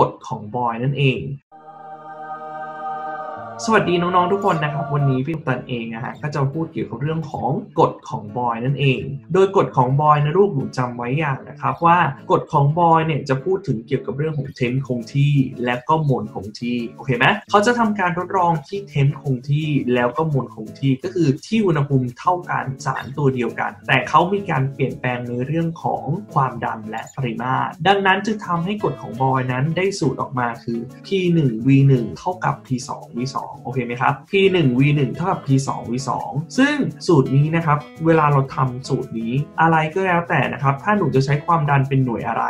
กฎของบอยนั่นเอง สวัสดีน้องๆทุกคนนะครับ วันนี้พี่ตันเองนะฮะก็จะพูดเกี่ยวกับเรื่องของกฎของบอยนั่นเอง โดยกฎของบอยนะลูกหนูจำไว้อย่างนะครับว่ากฎของบอยเนี่ยจะพูดถึงเกี่ยวกับเรื่องของเทมคงที่ และก็มวลคงที่โอเคไหมเขาจะทำการทดลองที่เทมคงที่แล้วก็มวลคงที่ก็คือที่อุณหภูมิเท่ากันสารตัวเดียวกัน แต่เขามีการเปลี่ยนแปลงในเรื่องของความดันและปริมาตร ดังนั้นจึงทำให้กฎของบอยนั้นได้สูตรออกมาคือ p1 v1 เท่ากับ p2 2โอเคไหมครับ p1 v1 เท่ากับ p2 v2 ซึ่งสูตรนี้นะครับ เวลาเราทำสูตรนี้อะไรก็แล้วแต่นะครับ ถ้าหนูจะใช้ความดันเป็นหน่วยอะไร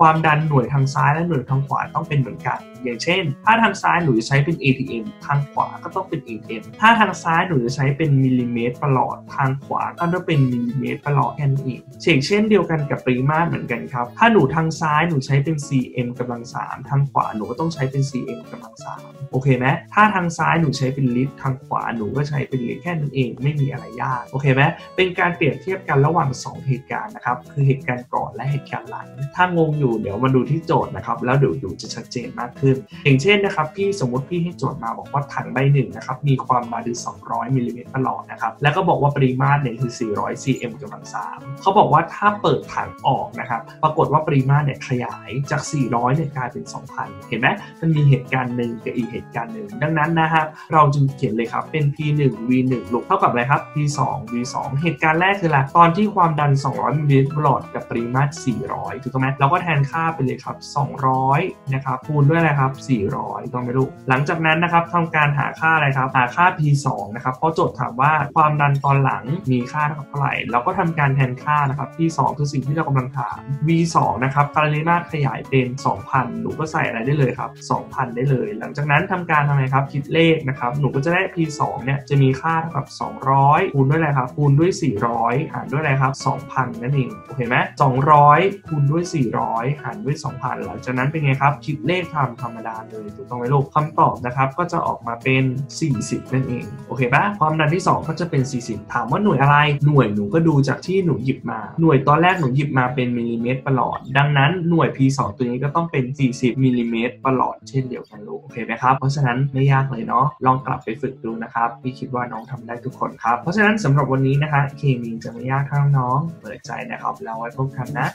ความดันหน่วยทางซ้ายและหน่วยทางขวาต้องเป็นเหมือนกัน อย่างเช่น ถ้าทางซ้ายหนูจะใช้เป็น atm ทางขวาก็ต้องเป็น atm ถ้าทางซ้ายหนูจะใช้เป็นมิลลิเมตรประหลอด ทางขวาก็ต้องเป็นมิลลิเมตรประหลอดแค่นั้นเองเช่นเช่นเดียวกันกับปริมาตรเหมือนกันครับ ถ้าหนูทางซ้ายหนูใช้เป็น cm กำลังสามทางขวาหนูก็ต้องใช้เป็น cm กำลังสามโอเคไหมถ้าทางซ้ายหนูใช้เป็นลิตรทางขวาหนูก็ใช้เป็นลิตรแค่นั้นเองไม่มีอะไรยากโอเคไหมเป็นการเปรียบเทียบกันระหว่าง 2 เหตุการณ์นะครับคือเหตุการณ์ก่อนและเหตุการณ์หลัง ถ้างงอยู่เดี๋ยวมาดูที่โจทย์นะครับแล้วเดี๋ยวดูจะชัดเจนมากขึ้น อย่างเช่นนะครับพี่สมมติพี่ให้โจทย์มาบอกว่าถังใบหนึ่งนะครับมีความมาคือ200มิลลิเมตรประหลอดนะครับแล้วก็บอกว่าปริมาตรเนี่ยคือ 400 cm กำลังสามเขาบอกว่าถ้าเปิดถังออกนะครับปรากฏว่าปริมาตรเนี่ยขยายจาก 400เนี่ยกลายเป็น 2,000 เห็นไหมมันมีเหตุการณ์หนึ่งกับอีกเหตุการณ์หนึ่งดังนั้นนะครับเราจึงเขียนเลยครับเป็น p1 v1 ลูกเท่ากับอะไรครับ p2 v2 เหตุการณ์แรกคืออะไรตอนที่ความดัน 200มิลลิลิตรหลอดกับปริมาตร 400 ถูกต้องไหมเราก็แทนค่าไปเลยครับ 200 นะครับคูณด้วยอะไรครับ 400 ต้องไหมลูก หลังจากนั้นนะครับทำการหาค่าอะไรครับ หาค่า p2 นะครับ เพราะโจทย์ถามว่าความดันตอนหลังมีค่าเท่ากับเท่าไหร่ เราก็ทำการแทนค่านะครับ p2 คือสิ่งที่เรากำลังถาม v2 นะครับปริมาตรขยายเป็น 2,000 หนูก็ใส่อะไรได้เลยครับ 2,000 ได้เลย หลังจากนั้นทำการทำไงครับ คิดเลขนะครับ หนูก็จะได้ p2 เนี่ยจะมีค่าเท่ากับ 200 คูณด้วยอะไรครับ คูณด้วย 400 หารด้วยอะไรครับ 2,000 นั่นเอง โอเคไหม200 คูณด้วย 400 หารด้วย 2,000 หลังจากนั้นเป็นไงครับ คิดเลขทำธรรมดาเลย ถูกต้องไหมลูกคำตอบนะครับก็จะออกมาเป็น 40 นั่นเอง โอเคปะความดันที่ 2 ก็จะเป็น 40 ถามว่าหน่วยอะไร หน่วยหนูก็ดูจากที่หนูหยิบมา หน่วยตอนแรกหนูหยิบมาเป็นมิลลิเมตรประหลอด ดังนั้นหน่วย P2 ตัวนี้ก็ต้องเป็น 40มิลลิเมตรประหลอดเช่นเดียวกันลูก โอเคไหมครับ เพราะฉะนั้นไม่ยากเลยเนาะลองกลับไปฝึกดูนะครับพี่คิดว่าน้องทำได้ทุกคนครับ เพราะฉะนั้นสำหรับวันนี้นะคะเคมีจะไม่ยากเท่าน้อง เปิดใจนะครับแล้วไว้พบกันนะ